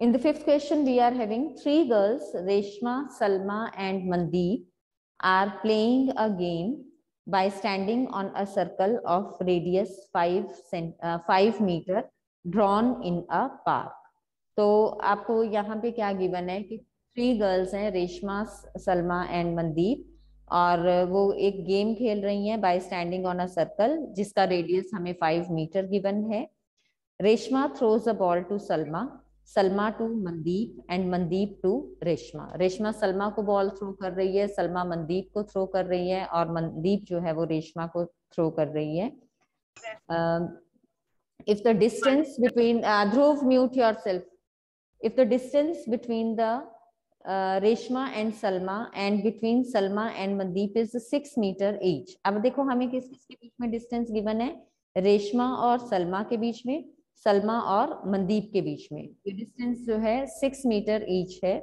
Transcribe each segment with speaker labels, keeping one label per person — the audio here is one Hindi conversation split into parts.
Speaker 1: In the fifth question, we are having three girls, Reshma, Salma, and Mandeep, are playing a game by standing on a circle of radius 5, uh, 5 meter drawn in a park. तो आपको यहाँ पे क्या गिवन है कि थ्री गर्ल्स हैं रेशमा सलमा एंड मनदीप और वो एक गेम खेल रही हैं by standing on a circle जिसका रेडियस हमें फाइव मीटर गिवन है Reshma throws a ball to Salma Salma to Mandeep and Mandeep to Reshma. Reshma Salma को बॉल थ्रो कर रही है सलमा मनदीप को थ्रो कर रही है और मनदीप जो है वो रेशमा को थ्रो कर रही है। If the distance between Dhruv mute yourself the distance between the uh, Reshma and Salma and between Salma and Mandeep is six meter each. अब देखो हमें किस किसके बीच में डिस्टेंस गिवन है? रेशमा और सलमा के बीच में। सलमा और मनदीप के बीच में। ये डिस्टेंस जो है सिक्स मीटर ईच है।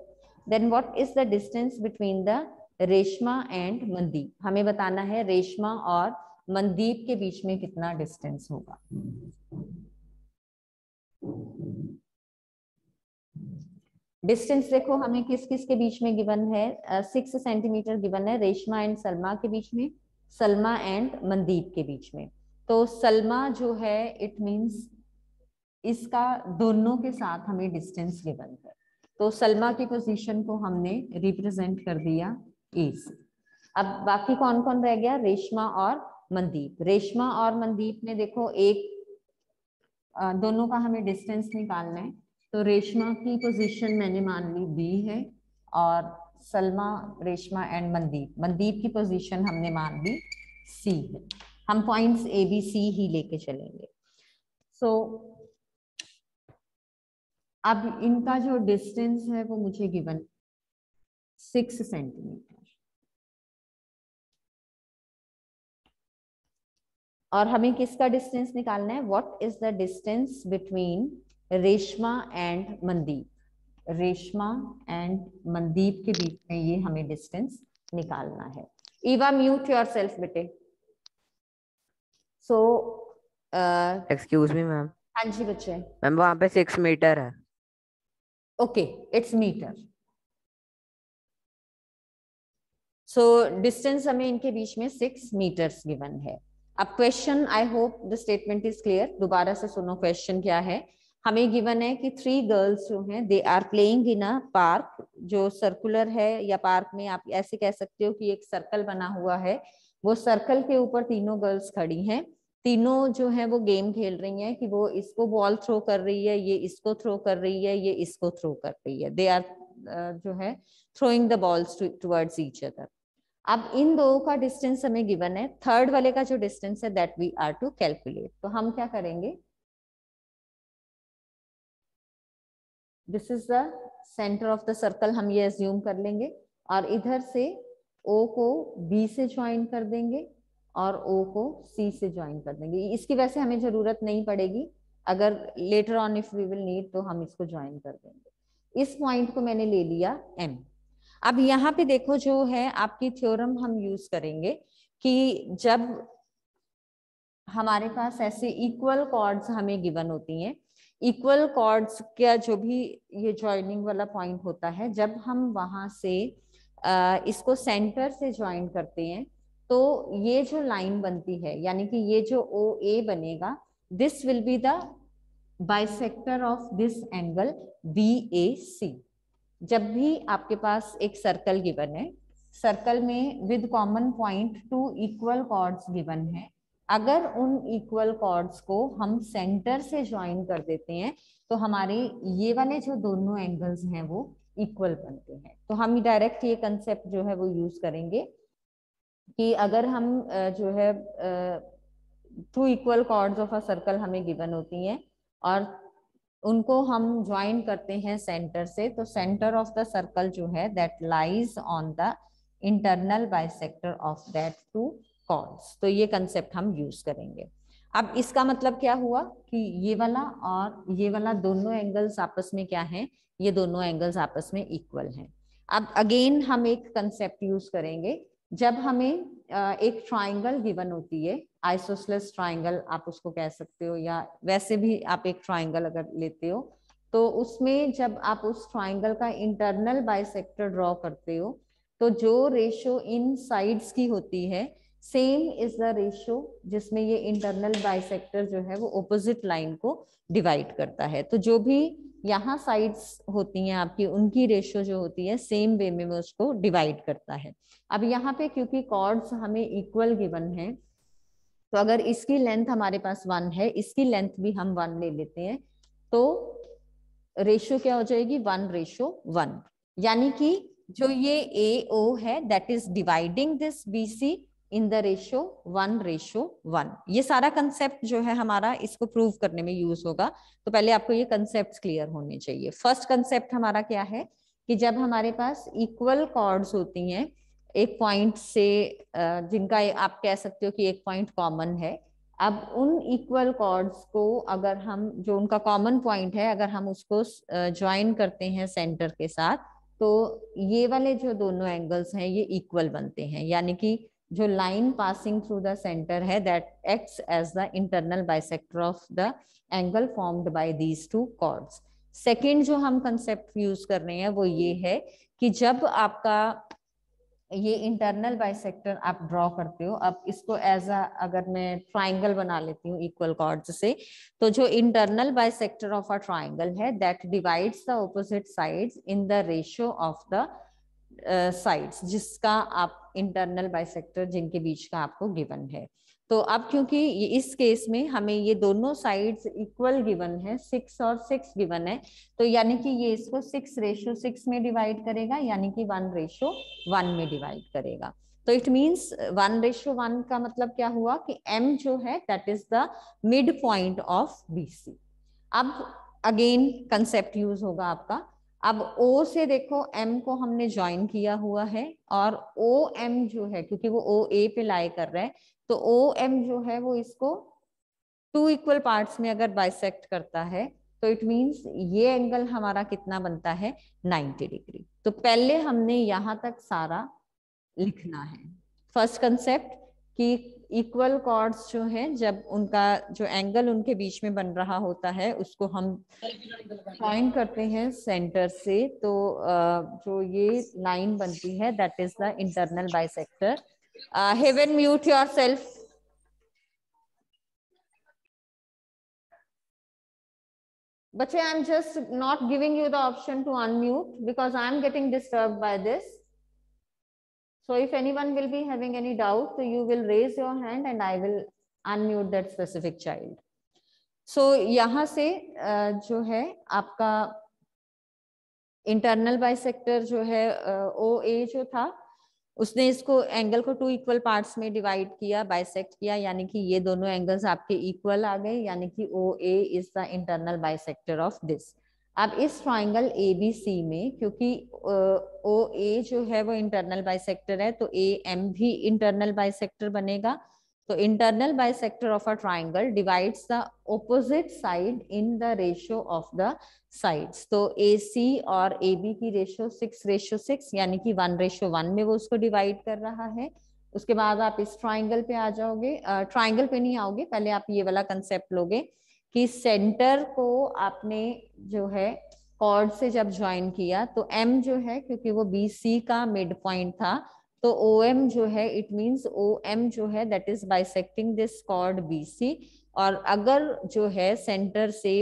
Speaker 1: Then what is the distance between the Reshma and Mandeep हमें बताना है रेशमा और मनदीप के बीच में कितना डिस्टेंस होगा। डिस्टेंस देखो, हमें किस किस के बीच में गिवन है? सिक्स सेंटीमीटर गिवन है रेशमा एंड सलमा के बीच में सलमा एंड मनदीप के बीच में। तो सलमा जो है इट मींस इसका दोनों के साथ हमें डिस्टेंस गिवन है। तो सलमा की पोजीशन को हमने रिप्रेजेंट कर दिया ए से अब बाकी कौन कौन रह गया? रेशमा और मनदीप। रेशमा और मनदीप में देखो एक दोनों का हमें डिस्टेंस निकालना है। तो रेशमा की पोजीशन मैंने मान ली बी है और सलमा रेशमा एंड मनदीप। मनदीप की पोजीशन हमने मान ली सी है। हम पॉइंट्स ए बी सी ही लेके चलेंगे। सो so, अब इनका जो डिस्टेंस है वो मुझे गिवन सिक्स सेंटीमीटर और हमें किसका डिस्टेंस निकालना है? What is the distance between Reshma and Mandeep? Reshma and Mandeep के बीच में ये हमें डिस्टेंस निकालना है। ईवा म्यूट योर सेल्फ बेटे सो
Speaker 2: एक्सक्यूज मी मैम
Speaker 1: हाँ जी बच्चे।
Speaker 2: मैम वहाँ पे सिक्स मीटर है।
Speaker 1: Okay it's metre so distance हमें इनके बीच में सिक्स मीटर्स गिवन है। अब question I hope the statement is clear दोबारा से सुनो क्वेश्चन क्या है। हमें गिवन है कि थ्री गर्ल्स जो हैं they are playing in a park जो सर्कुलर है या पार्क में आप ऐसे कह सकते हो कि एक सर्कल बना हुआ है। वो सर्कल के ऊपर तीनों गर्ल्स खड़ी हैं। तीनों जो है वो गेम खेल रही हैं कि वो इसको बॉल थ्रो कर रही है, ये इसको थ्रो कर रही है, ये इसको थ्रो कर रही है। दे आर जो है throwing the balls towards each other अब इन दो का डिस्टेंस हमें गिवन है। थर्ड वाले का जो डिस्टेंस है that we are to calculate तो हम क्या करेंगे? This is the centre of the circle हम ये एज्यूम कर लेंगे और इधर से ओ को बी से ज्वाइन कर देंगे। और ओ को सी से ज्वाइन कर देंगे। इसकी वैसे हमें ज़रूरत नहीं पड़ेगी। अगर later on if we will need तो हम इसको ज्वाइन कर देंगे। इस पॉइंट को मैंने ले लिया एम अब यहाँ पे देखो जो है आपकी थ्योरम हम यूज़ करेंगे कि जब हमारे पास ऐसे इक्वल कॉर्ड्स हमें गिवन होती हैं इक्वल कॉर्ड्स का जो भी ये ज्वाइनिंग वाला पॉइंट होता है जब हम वहाँ से आ, इसको सेंटर से ज्वाइन करते हैं तो ये जो लाइन बनती है, यानी कि ये जो ओ ए बनेगा this will be the bisector of this angle B A C जब भी आपके पास एक सर्कल गिवन है सर्कल में with common point two equal chords given है, अगर उन इक्वल कॉर्ड्स को हम सेंटर से ज्वाइन कर देते हैं तो हमारे ये वाले जो दोनों एंगल्स हैं, वो इक्वल बनते हैं। तो हम डायरेक्ट ये कंसेप्ट जो है, वो यूज़ करेंगे। कि अगर हम जो है two equal chords of a circle हमें गिवन होती हैं और उनको हम ज्वाइन करते हैं सेंटर से तो सेंटर ऑफ़ द सर्कल जो है that lies on the internal bisector of that two chords तो ये कंसेप्ट हम यूज़ करेंगे। अब इसका मतलब क्या हुआ कि ये वाला और ये वाला दोनों एंगल्स आपस में क्या है? ये दोनों एंगल्स आपस में इक्वल हैं। अब अगेन हम एक कंसेप्ट यूज़ करेंगे जब हमें एक ट्राइंगल गिवन होती है आइसोसलेस ट्राइंगल आप उसको कह सकते हो या वैसे भी आप एक ट्राइंगल अगर लेते हो तो उसमें जब आप उस ट्राइंगल का इंटरनल बाइसेक्टर ड्रॉ करते हो तो जो रेशो इन साइड्स की होती है सेम इज़ द रेशो जिसमें ये इंटरनल बाइसेक्टर जो है वो ऑपोजिट लाइन को डिवाइड करता है। तो जो भी यहाँ साइड्स होती हैं आपकी, उनकी रेशियो जो होती है सेम वे में वो उसको डिवाइड करता है। अब यहाँ पे क्योंकि कॉर्ड्स हमें इक्वल गिवन है तो अगर इसकी लेंथ हमारे पास वन है, इसकी लेंथ भी हम वन ले लेते हैं तो रेशो क्या हो जाएगी? वन रेशो वन यानी कि जो ये ए ओ है that is dividing this B C in the ratio one ratio one ये सारा कंसेप्ट जो है हमारा इसको प्रूव करने में यूज़ होगा। तो पहले आपको ये कंसेप्ट क्लियर होने चाहिए। फ़र्स्ट कंसेप्ट हमारा क्या है? कि जब हमारे पास इक्वल कॉर्ड्स होती हैं, एक पॉइंट से जिनका आप कह सकते हो कि एक पॉइंट कॉमन है, अब उन इक्वल कॉर्ड्स को अगर हम, जो उनका कॉमन पॉइंट है, अगर हम उसको ज्वाइन करते हैं सेंटर के साथ तो ये वाले जो दोनों एंगल्स हैं, ये इक्वल बनते हैं। यानी कि जो line passing through the centre है that acts as the internal bisector of the angle formed by these two chords second जो हम कंसेप्ट यूज़ कर रहे हैं, वो ये है कि जब आपका ये इंटरनल बाइसेक्टर आप ड्रॉ करते हो, अब इसको एज अ अगर मैं ट्राइंगल बना लेती हूँ इक्वल कॉर्ड्स से तो जो internal bisector of a triangle है that divides the opposite sides in the ratio of the sides जिसका आप इंटरनल बाइसेक्टर जिनके बीच का आपको गिवन है। तो अब क्योंकि इस केस में हमें ये दोनों साइड्स इक्वल गिवन है, सिक्स और सिक्स गिवन है तो यानी कि ये इसको सिक्स रेशो सिक्स में डिवाइड करेगा, यानी कि वन रेशो वन में डिवाइड करेगा। तो it means one ratio one का मतलब क्या हुआ कि एम जो है that is the mid point of B अब अगेन कंसेप्ट यूज़ होगा आपका। अब O से देखो, M को हमने ज्वाइन किया हुआ है और ओ एम जो है, क्योंकि वो ओ ए पे लाई कर रहा है तो ओ एम जो है वो इसको टू इक्वल पार्ट्स में अगर बाइसेक्ट करता है तो इट मींस ये एंगल हमारा कितना बनता है? 90 डिग्री तो पहले हमने यहाँ तक सारा लिखना है। फ़र्स्ट कंसेप्ट कि इक्वल कॉर्ड्स जो है, जब उनका जो एंगल उनके बीच में बन रहा होता है, उसको हम फाइंड करते हैं सेंटर से तो जो ये लाइन बनती है that is the internal bisector haven mute yourself बच्चे I am just not giving you the option to unmute because I am getting disturb by this So if anyone will be having any doubt, so you will raise your hand and I will unmute that specific child. So यहाँ से जो है आपका इंटरनल बाइसेक्टर जो है ओ ए जो था उसने इसको एंगल को टू इक्वल पार्ट्स में डिवाइड किया बाइसेक्ट किया यानी कि ये दोनों एंगल्स आपके इक्वल आ गए यानी कि O A is the internal bisector of this अब इस ट्राइंगल ए बी सी में, क्योंकि ओ ए जो है वो इंटरनल बाइसेक्टर है तो ए एम भी इंटरनल बाइसेक्टर बनेगा। तो internal bisector of a triangle divides the opposite side in the ratio of the sides तो ए सी और ए बी की रेशियो सिक्स रेशियो सिक्स यानी कि वन रेशियो वन में वो उसको डिवाइड कर रहा है। उसके बाद आप इस ट्राइंगल पे आ जाओगे। ट्राइंगल पे नहीं आओगे, पहले आप ये वाला कंसेप्ट लोगे। कि सेंटर को आपने जो है कॉर्ड से जब ज्वाइन किया तो एम जो है, क्योंकि वो बी सी का मिड पॉइंट था तो ओ एम जो है इट मींस ओ एम जो है that is bisecting this chord B C और अगर जो है सेंटर से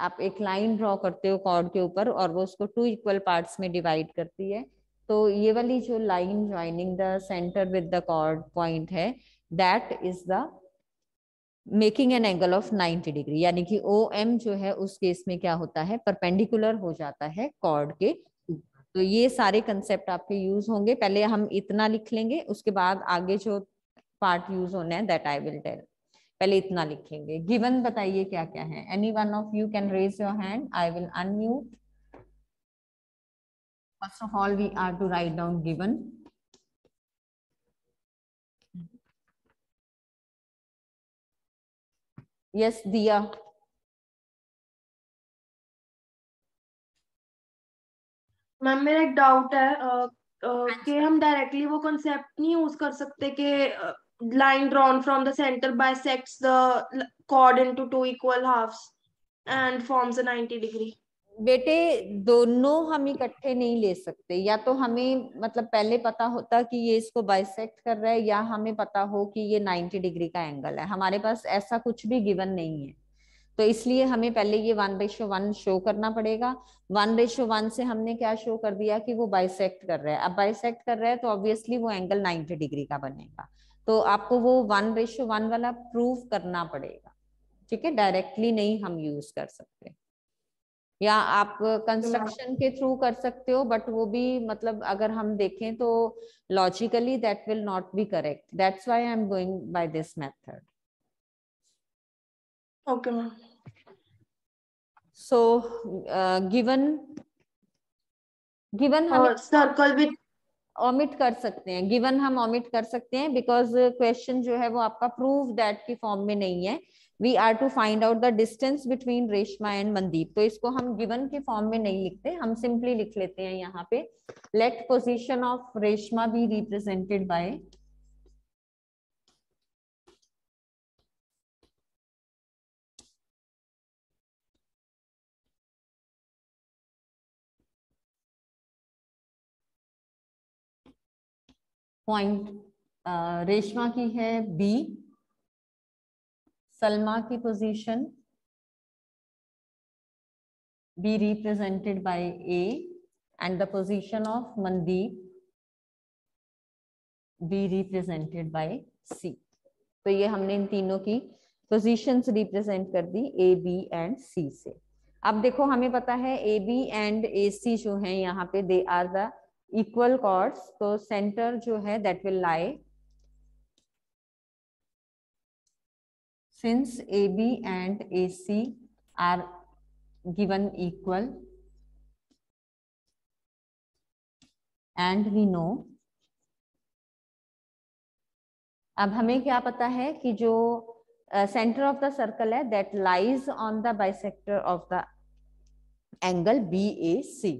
Speaker 1: आप एक लाइन ड्रॉ करते हो कॉर्ड के ऊपर और वो उसको टू इक्वल पार्ट्स में डिवाइड करती है तो ये वाली जो line joining the centre with the chord point है that is the making an angle of 90 degree यानी कि ओ एम जो है, उस केस में क्या होता है? परपेंडिकुलर हो जाता है कॉर्ड के तो ये सारे कंसेप्ट आपके यूज़ होंगे। पहले हम इतना लिख लेंगे, उसके बाद आगे जो पार्ट यूज़ होना है दैट आई विल टेल पहले इतना लिखेंगे गिवन बताइए क्या क्या है? Any one of you can raise your hand I will unmute first of all we are to write down given yes दिया
Speaker 3: मैम मेरा एक डाउट है कि हम डायरेक्टली वो कॉन्सेप्ट नहीं यूज़ कर सकते कि line drawn from the centre bisects the chord into two equal halves and forms a 90 degree.
Speaker 1: बेटे, दोनों हम इकट्ठे नहीं ले सकते। या तो हमें मतलब पहले पता होता कि ये इसको बाइसेक्ट कर रहा है, या हमें पता हो कि ये 90 डिग्री का एंगल है। हमारे पास ऐसा कुछ भी गिवन नहीं है। तो इसलिए हमें पहले ये वन रेशो वन शो करना पड़ेगा। वन रेशो वन से हमने क्या शो कर दिया कि वो बाइसेक्ट कर रहा है। अब बाइसेक्ट कर रहा है तो ऑब्वियसली वो एंगल 90 डिग्री का बनेगा। तो आपको वो वन रेशो वन वाला प्रूव करना पड़ेगा। ठीक है? डायरेक्टली नहीं हम यूज़ कर सकते। या आप कंस्ट्रक्शन के थ्रू कर सकते हो बट वो भी मतलब अगर हम देखें तो logically that will not be correct that's why I am going by this method
Speaker 3: Okay, ma'am.
Speaker 1: so uh, given given हम
Speaker 3: circle with
Speaker 1: omit कर सकते हैं. गिवन हम ऑमिट कर सकते हैं बिकॉज़ क्वेश्चन जो है वो आपका प्रूव दैट की फॉर्म में नहीं है. We are to find out the distance between Reshma and Mandeep तो इसको हम गिवन के फॉर्म में नहीं लिखते, हम सिंपली लिख लेते हैं यहाँ पे let position of Reshma be represented by point Reshma की है बी सलमा की position be represented by A and the position of Mandeep be represented by C तो ये हमने इन तीनों की पोजीशंस रिप्रेजेंट कर दी ए बी एंड सी से। अब देखो, हमें पता है A B and A C जो है, यहाँ पे they are the equal chords तो सेंटर जो है that will lie since AB and AC are given equal. And we know. अब हमें क्या पता है कि जो सेंटर ऑफ़ द सर्कल है that lies on the bisector of the angle B A C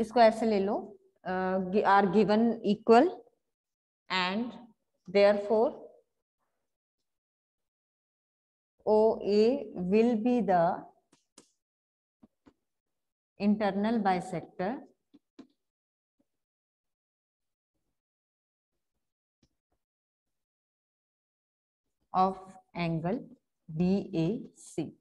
Speaker 1: इसको ऐसे ले लो are given equal and therefore O A will be the internal bisector of angle BAC.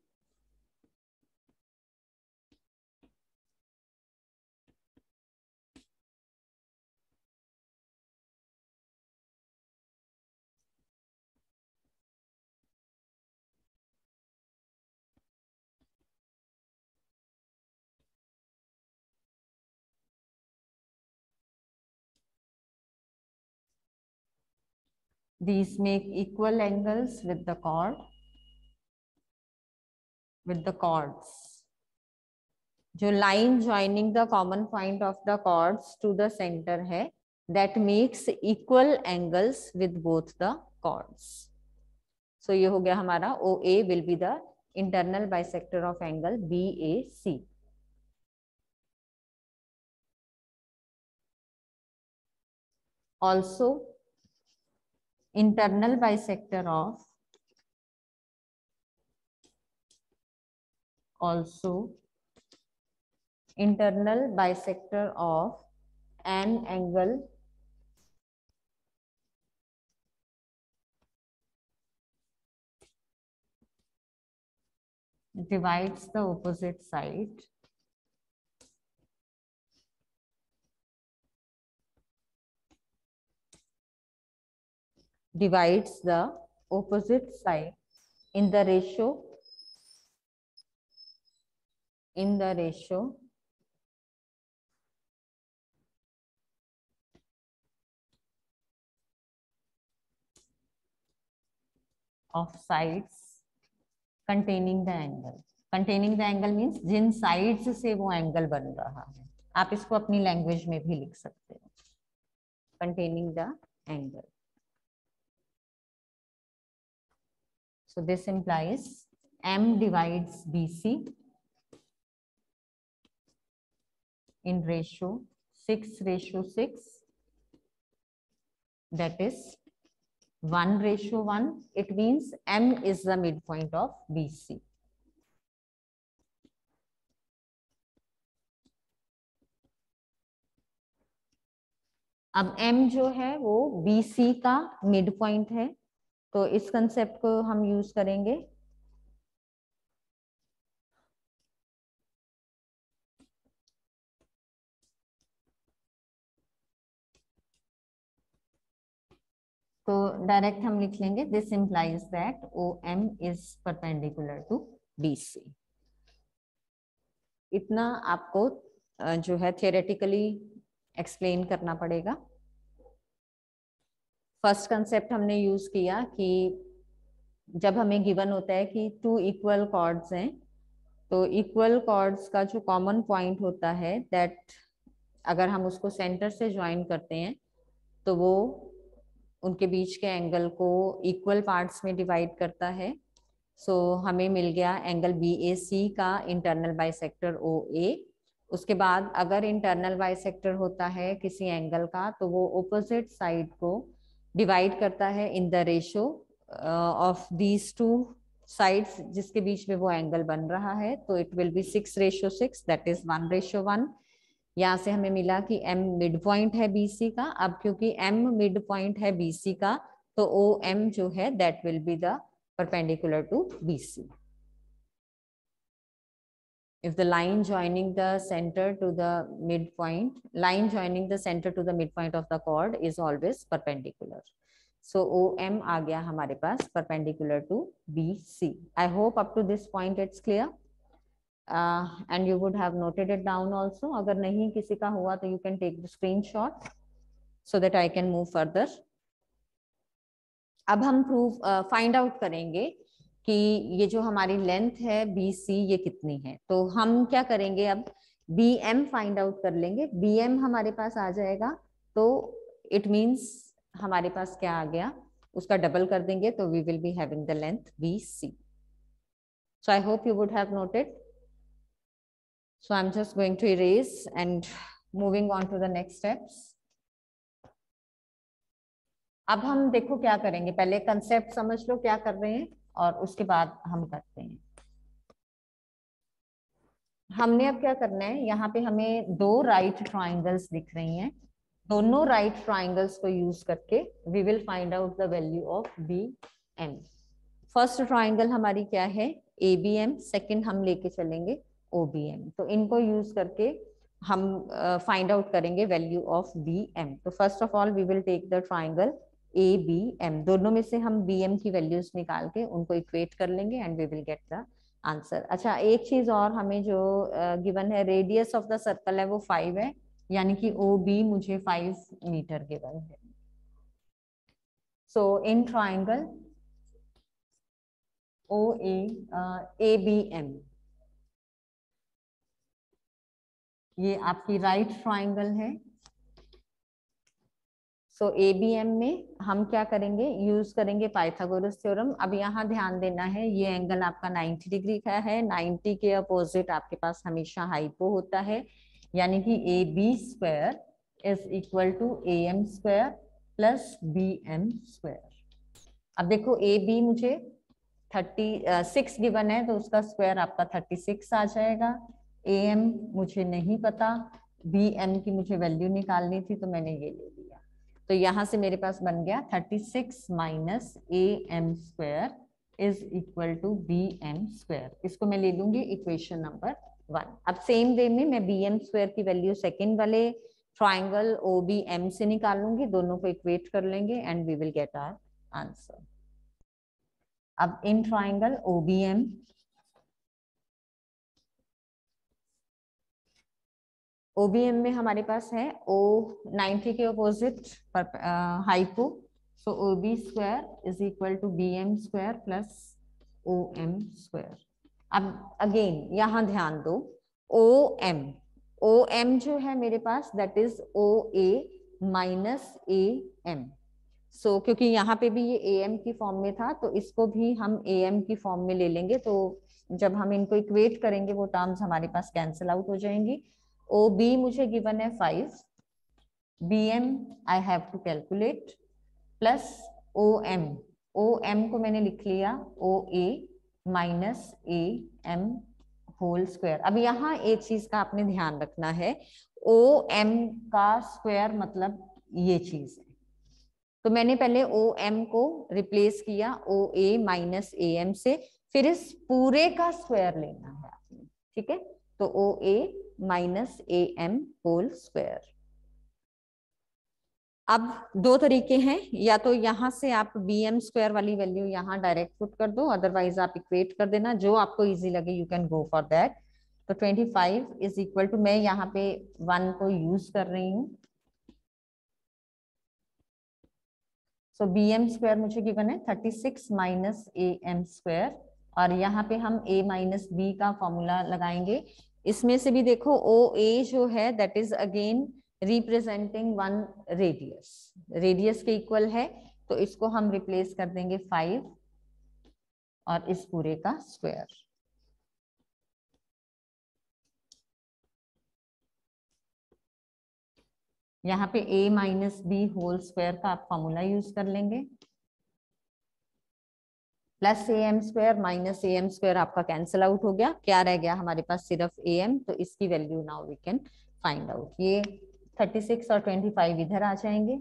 Speaker 1: These make equal angles with the chord, with the chords. जो line joining the common point of the chords to the center है that makes equal angles with both the chords. So ये हो गया हमारा OA will be the internal bisector of angle BAC. Also internal bisector of also internal bisector of an angle divides the opposite side divides the opposite side in the ratio in the ratio of sides containing the angle containing the angle means Jin sides से वो angle बन रहा है आप इसको अपनी language में भी लिख सकते हो containing the angle So this implies M divides BC in ratio 6 ratio 6 that is 1 ratio 1 it means m is the midpoint of bc अब m जो है वो bc का मिड पॉइंट है तो इस कंसेप्ट को हम यूज़ करेंगे। तो डायरेक्ट हम लिख लेंगे this implies that O M is perpendicular to B C इतना आपको जो है थियोरेटिकली एक्सप्लेन करना पड़ेगा। फ़र्स्ट कंसेप्ट हमने यूज़ किया कि जब हमें गिवन होता है कि टू इक्वल कॉर्ड्स हैं तो इक्वल कॉर्ड्स का जो कॉमन पॉइंट होता है दैट अगर हम उसको सेंटर से ज्वाइन करते हैं तो वो उनके बीच के एंगल को इक्वल पार्ट्स में डिवाइड करता है। सो so, हमें मिल गया एंगल बी ए सी का इंटरनल बाइसेक्टर ओ ए उसके बाद अगर इंटरनल बाइसेक्टर होता है किसी एंगल का तो वो ओपोजिट साइड को डिवाइड करता है in the ratio of these two sides जिसके बीच में वो एंगल बन रहा है तो it will be six ratio six that is one ratio one यहाँ से हमें मिला कि m मिड पॉइंट है BC का, अब क्योंकि m मिड पॉइंट है BC का तो ओ एम जो है that will be the perpendicular to BC if the line joining the center to the midpoint line joining the center to the midpoint of the chord is always perpendicular so om aa gaya hamare paas perpendicular to bc i hope up to this point it's clear and you would have noted it down also अगर नहीं किसी का हुआ तो you can take the screenshot so that I can move further अब हम प्रूव फाइंड आउट करेंगे कि ये जो हमारी लेंथ है बी सी ये कितनी है? तो हम क्या करेंगे अब? बी एम फाइंड आउट कर लेंगे। बी एम हमारे पास आ जाएगा तो इट मीन्स हमारे पास क्या आ गया? उसका डबल कर देंगे तो we will be having the length B C so I hope you would have noted So I'm just going to erase and moving on to the next steps. अब हम देखो क्या करेंगे। पहले कंसेप्ट समझ लो, क्या कर रहे हैं? और उसके बाद हम करते हैं। हमने अब क्या करना है? यहाँ पे हमें दो राइट ट्राइंगल्स दिख रही हैं। दोनों राइट ट्राइंगल्स को यूज़ करके we will find out the value of B M first triangle हमारी क्या है? ए बी एम सेकेंड हम लेके चलेंगे ओ बी एम तो इनको यूज़ करके हम फाइंड uh, आउट करेंगे वैल्यू ऑफ़ बी एम तो first of all we will take the triangle A B M दोनों में से हम बी एम की वैल्यूज़ निकाल के उनको इक्वेट कर लेंगे and we will get the answer अच्छा एक चीज़ और हमें जो गिवन uh, है रेडियस ऑफ़ द सर्कल है वो फाइव है यानी कि ओ बी मुझे फाइव मीटर गिवन है। So in triangle O A B M ये आपकी राइट right ट्राइंगल है। सो ए बी एम में हम क्या करेंगे? यूज़ करेंगे पाइथागोरस थ्योरम अब यहाँ ध्यान देना है, ये एंगल आपका 90 डिग्री का है. 90 के अपोजिट आपके पास हमेशा हाइपो होता है. यानी कि A B square is equal to A M square plus B M square अब देखो ए बी मुझे थर्टी सिक्स गिवन है तो उसका स्क्वायर आपका थर्टी सिक्स आ जाएगा. ए एम मुझे नहीं पता. बी एम की मुझे वैल्यू निकालनी थी तो मैंने ये ले लिया. तो यहाँ से मेरे पास बन गया thirty six minus A M square is equal to B M square. इसको मैं ले लूँगी इक्वेशन नंबर वन। अब सेम वे में मैं बी एम स्क्वायर की वैल्यू सेकेंड वाले ट्राइंगल ओ बी एम से निकाल लूँगी दोनों को इक्वेट कर लेंगे and we will get our answer अब in triangle O B M OBM में हमारे पास है ओ नाइन्टी के opposite hypo so O B square is equal to B M square plus O M square अब अगेन यहाँ ध्यान दो. ओ एम ओ एम जो है मेरे पास that is O A minus A M so क्योंकि यहाँ पे भी ये ए एम की फॉर्म में था तो इसको भी हम ए एम की फॉर्म में ले लेंगे. तो जब हम इनको इक्वेट करेंगे, वो टर्म्स हमारे पास कैंसिल आउट हो जाएँगी. ओ बी मुझे गिवन है five B M I have to calculate plus O M O M को मैंने लिख लिया. O A minus A M whole square अब यहाँ एक चीज़ का आपने ध्यान रखना है. ओ एम का स्क्वायर मतलब ये चीज़ है. तो मैंने पहले ओ एम को रिप्लेस किया. O A minus A M से. फिर इस पूरे का स्क्वायर लेना है आपने. ठीक है? तो O A minus A M whole square अब दो तरीके हैं, या तो यहाँ से आप बी एम स्क्वायर वाली वैल्यू यहाँ डायरेक्ट पुट कर दो अदरवाइज़ आप इक्वेट कर देना, जो आपको इजी लगे you can go for that तो 25 इज़ इक्वल टू मैं यहाँ पे वन को यूज़ कर रही हूँ। सो बी एम स्क्वायर मुझे गिवन है? Thirty six minus A M square और यहाँ पे हम a माइनस बी का फॉर्मूला लगाएँगे। इसमें से भी देखो ओ ए जो है that is again representing one radius radius के इक्वल है तो इसको हम रिप्लेस कर देंगे फाइव और इस पूरे का स्क्वायर यहाँ पे a minus B whole square का आप फॉर्मूला यूज़ कर लेंगे. Plus A M square, minus A M square आपका कैंसिल आउट हो गया। क्या रह गया? हमारे पास सिर्फ़ ए एम तो इसकी value now we can find out ये थर्टी सिक्स और ट्वेंटी फाइव इधर आ जाएँगे।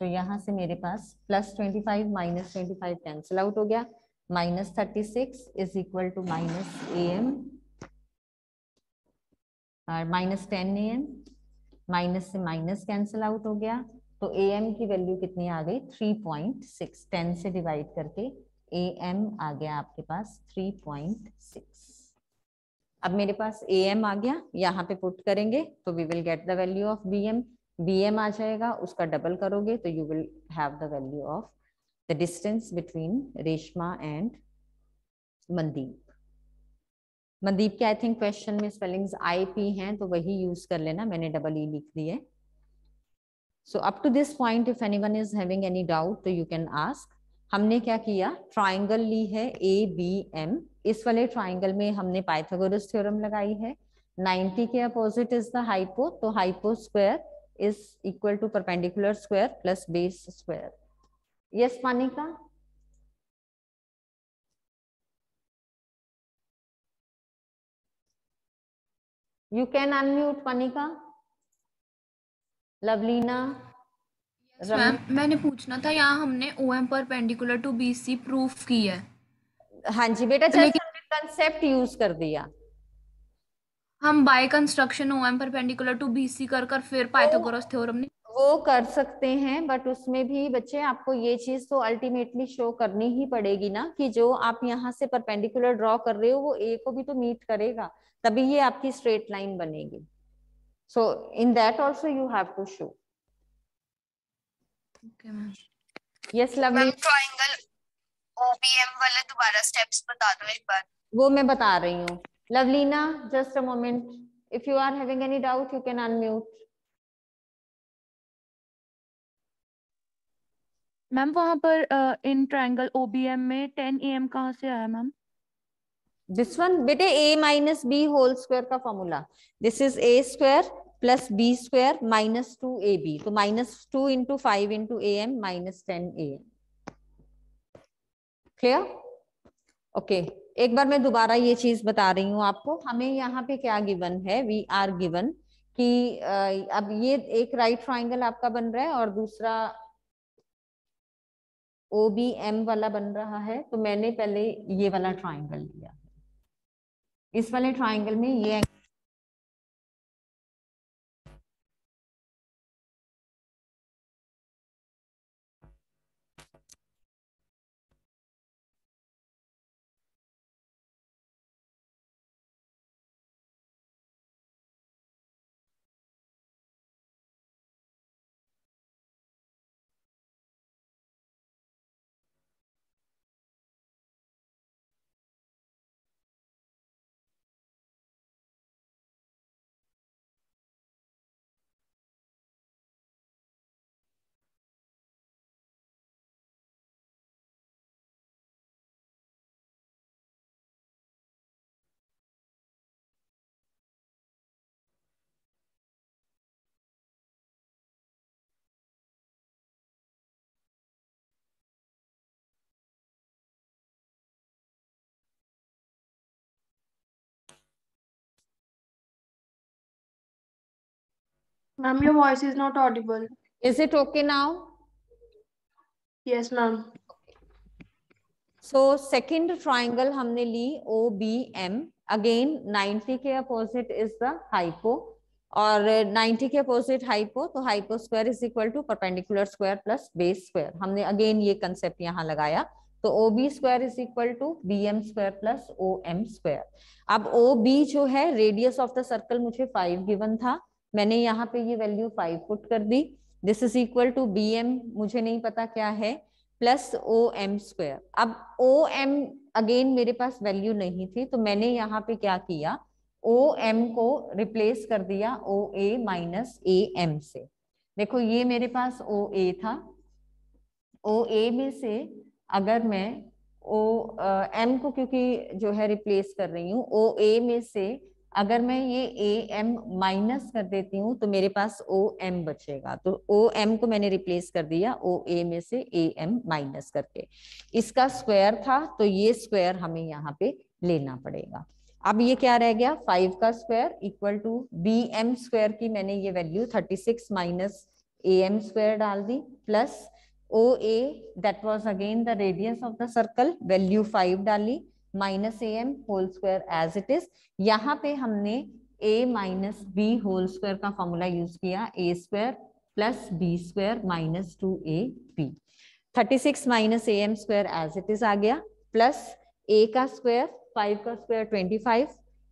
Speaker 1: तो यहाँ से मेरे पास plus twenty five minus twenty five cancel out हो गया। Minus thirty six is equal to minus A M और minus ten A M minus से माइनस कैंसिल आउट हो गया। तो ए एम की वैल्यू कितनी आ गई? थ्री पॉइंट सिक्स टेन से डिवाइड करके ए एम आ गया आपके पास थ्री पॉइंट सिक्स अब मेरे पास ए एम आ गया, यहाँ पे पुट करेंगे तो we will get the value of B M B M आ जाएगा, उसका डबल करोगे तो you will have the value of the distance between Reshma and Mandeep Mandeep के आई थिंक क्वेश्चन में स्पेलिंग्स आई पी हैं तो वही यूज़ कर लेना, मैंने डबल ई लिख दी है so up to this point if anyone is having any doubt तो यू कैन आस्क हमने क्या किया? ट्राइंगल ली है ए बी एम इस वाले ट्राइंगल में हमने पाइथागोरस थ्योरम लगाई है. 90 के अपोजिट इज़ द हाइपो तो hypo square is equal to perpendicular square plus base square yes Manika You can unmute Panika.
Speaker 4: Yes, ma'am मैंने पूछना था यहाँ हमने O M perpendicular to B C proof की है।
Speaker 1: हाँ जी बेटा जस्ट कंसेप्ट यूज़ कर दिया।
Speaker 4: हम by construction O M perpendicular to B C कर कर फिर पाइथागोरस थ्योरम ने
Speaker 1: वो कर सकते हैं बट उसमें भी बच्चे आपको ये चीज़ तो अल्टीमेटली शो करनी ही पड़ेगी ना कि जो आप यहाँ से परपेंडिकुलर ड्रॉ कर रहे हो वो ए को भी तो मीट करेगा। तभी ये आपकी स्ट्रेट लाइन बनेगी। In that also you have to show
Speaker 4: okay ma'am
Speaker 1: yes Lovely
Speaker 5: ma'am triangle OBM वाले दोबारा स्टेप्स बता दो एक बार।
Speaker 1: वो मैं बता रही हूँ। Lovelina just a moment if you are having any doubt you can unmute
Speaker 6: ma'am वहाँ पर इन ट्रायंगल ओबीएम में 10 एम कहाँ से आया मैम
Speaker 1: दिस वन बेटे A minus B whole square का formula this is A square plus B square minus two A B तो minus two into five into A M minus ten A M clear okay एक बार मैं दोबारा ये चीज़ बता रही हूँ आपको। हमें यहाँ पे क्या गिवन है? वी आर गिवन कि अब ये एक राइट ट्राइंगल आपका बन रहा है और दूसरा ओ बी एम वाला बन रहा है। तो मैंने पहले ये वाला ट्राइंगल लिया। इस वाले ट्राइंगल में ये
Speaker 3: Ma'am, your voice is not audible.
Speaker 1: Is it okay now?
Speaker 3: Yes, ma'am.
Speaker 1: So second triangle हमने ली ओ बी एम अगेन 90 के अपोजिट इज़ द हाइपो और 90 के अपोजिट हाइपो तो hypo square is equal to perpendicular square plus base square हमने अगेन ये कंसेप्ट यहाँ लगाया तो O B square is equal to B M square plus O M square अब ओ बी जो है रेडियस ऑफ़ द सर्कल मुझे फाइव गिवन था मैंने यहाँ पे ये वैल्यू फाइव पुट कर दी. This is equal to B M मुझे नहीं पता क्या है प्लस ओ एम स्क्वायर अब ओ एम अगेन मेरे पास वैल्यू नहीं थी तो मैंने यहाँ पे क्या किया? ओ एम को रिप्लेस कर दिया O A minus A M से. देखो, ये मेरे पास ओ ए था. ओ ए में से अगर मैं ओ एम को, क्योंकि जो है रिप्लेस कर रही हूँ ओ ए में से अगर मैं ये ए एम माइनस कर देती हूँ तो मेरे पास ओ एम बचेगा। तो ओ एम को मैंने रिप्लेस कर दिया ओ ए में से ए एम माइनस करके। इसका स्क्वायर था तो ये स्क्वायर हमें यहाँ पे लेना पड़ेगा। अब ये क्या रह गया? फाइव का square equal to B M square की मैंने ये value thirty six minus A M square डाल दी plus O A that was again the radius of the circle value five डाली minus A M whole square as it is यहाँ पे हमने A minus B whole square का फॉर्मूला यूज़ किया A square plus B square minus two A B thirty six minus A M square as it is आ गया प्लस ए का स्क्वायर फाइव का square twenty five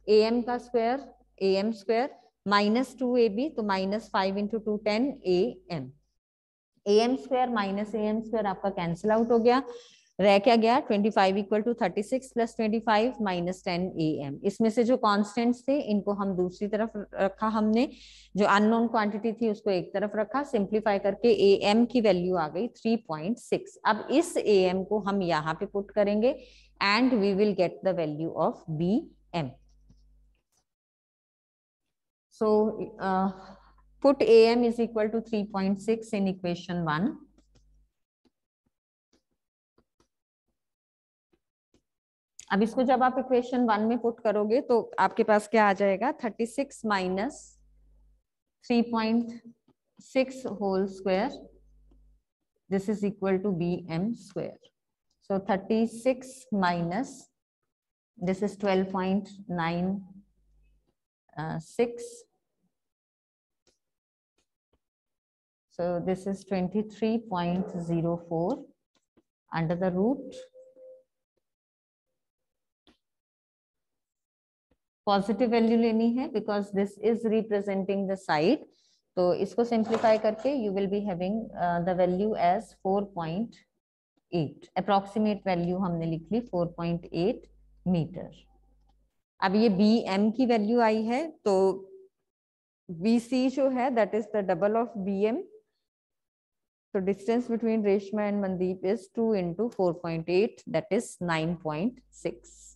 Speaker 1: A M का square A M square minus two A B तो minus five into two ten A M A M square minus A M square आपका कैंसिल आउट हो गया रह क्या गया? 25 इक्वल टू 36 प्लस 25 माइनस टेन ए एम इसमें से जो कांस्टेंट्स थे इनको हम दूसरी तरफ़ रखा हमने। जो अननोन क्वांटिटी थी उसको एक तरफ़ रखा। सिंप्लीफाई करके ए एम की वैल्यू आ गई 3.6 अब इस ए एम को हम यहाँ पे पुट करेंगे and we will get the value of B M so uh, put am is equal to 3.6 in equation 1 अब इसको जब आप इक्वेशन वन में पुट करोगे तो आपके पास क्या आ जाएगा? Thirty six minus three point six whole square this is equal to B M square so thirty six minus this is 12.96 so this is 23.04 under the root positive value लेनी है because this is representing the side तो इसको सिंप्लीफाई करके you will be having the value as 4.8 approximate value हमने लिख ली 4.8 मीटर अब ये बी एम की वैल्यू आई है तो बी सी जो है that is the double of B M so distance between Reshma and Mandeep is 2 into 4.8 that is 9.6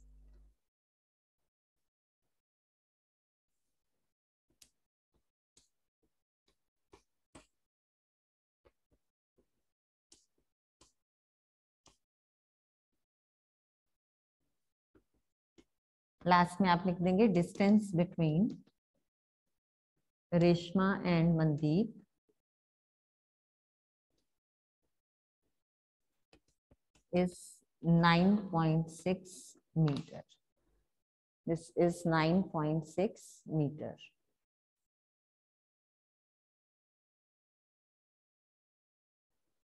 Speaker 1: last में आप लिख देंगे distance between Reshma and Mandeep is 9.6 meter. This is 9.6 meter.